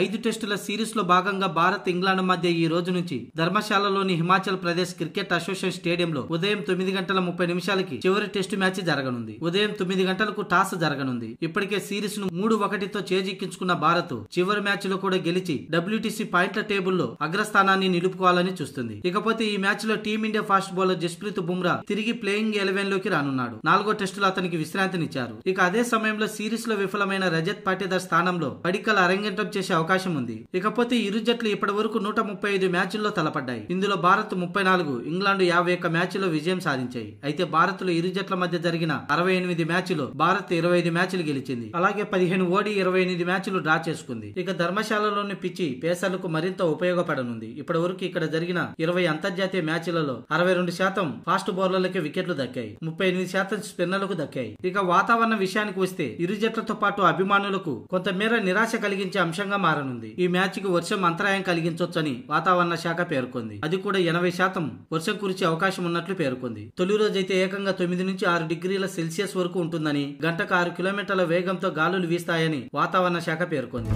ఐదు టెస్టుల సిరీస్లో భాగంగా భారత్ ఇంగ్లాండ్ మధ్య ఈ రోజు నుంచి ధర్మశాలలోని హిమాచల్ ప్రదేశ్ క్రికెట్ అసోసియేషన్ స్టేడియంలో ఉదయం తొమ్మిది గంటల ముప్పై నిమిషాలకి చివరి టెస్టు మ్యాచ్ జరగనుంది. ఉదయం తొమ్మిది గంటలకు టాస్ జరగనుంది. ఇప్పటికే సిరీస్ను మూడు ఒకటితో చేజిక్కించుకున్న భారత్ చివరి మ్యాచ్లో కూడా గెలిచి డబ్ల్యూటీసీ పాయింట్ల టేబుల్లో అగ్రస్థానాన్ని నిలుపుకోవాలని చూస్తుంది. ఇకపోతే ఈ మ్యాచ్లో team India fast bowler Jasprit Bumrah తిరిగి ప్లేయింగ్ ఎలెవెన్లోకి రానున్నాడు. నాలుగో టెస్టులో అతనికి విశ్రాంతినిచ్చారు. ఇక అదే సమయంలో సిరీస్లో విఫలమైన రజత్ పాటీదార్ స్థానంలో పడికల్ అరంగేటం చేసే అవకాశం ఉంది ఇకపోతే ఇరు జట్లు ఇప్పటి వరకు నూట ముప్పై ఐదు మ్యాచ్ల్లో తలపడ్డాయి. ఇందులో భారత్ ముప్పై నాలుగు ఇంగ్లాండ్ యాభై ఒక్క మ్యాచ్లో విజయం సాధించాయి. అయితే భారత్లో ఇరు జట్ల మధ్య జరిగిన అరవై ఎనిమిది మ్యాచ్లు భారత్ ఇరవై ఐదు మ్యాచ్లు గెలిచింది. అలాగే పదిహేను ఓడి ఇరవై ఎనిమిది మ్యాచ్లు డ్రా చేసుకుంది. ఇక ధర్మశాలలోని పిచ్చి పేసర్లకు మరింత ఉపయోగపడనుంది. ఇప్పటి వరకు ఇక్కడ జరిగిన ఇరవై అంతర్జాతీయ మ్యాచ్లలో అరవై రెండు శాతం ఫాస్ట్ బౌలర్లకి వికెట్లు దక్కాయి. ముప్పై ఎనిమిది శాతం స్పిన్నర్లకు దక్కాయి. ఇక వాతావరణ విషయానికి వస్తే ఇరు జట్లతో పాటు అభిమానులకు కొంతమేర నిరాశ కలిగించే అంశంగా మారనుంది. ఈ మ్యాచ్కి వర్షం అంతరాయం కలిగించొచ్చని వాతావరణ శాఖ పేర్కొంది. అది కూడా ఎనభై శాతం వర్షం కురిచే అవకాశం ఉన్నట్లు పేర్కొంది. తొలి రోజైతే ఏకంగా తొమ్మిది నుంచి ఆరు డిగ్రీల సెల్సియస్ వరకు ఉంటుందని గంటకు ఆరు కిలోమీటర్ల వేగంతో గాలులు వీస్తాయని వాతావరణ శాఖ పేర్కొంది.